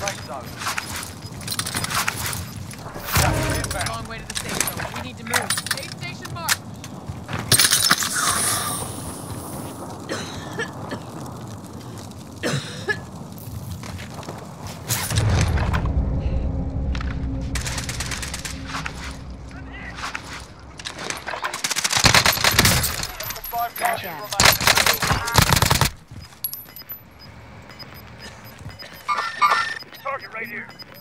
safe zone. Long way to the safe zone. We need to move. Safe station marked. Five gotcha. right here.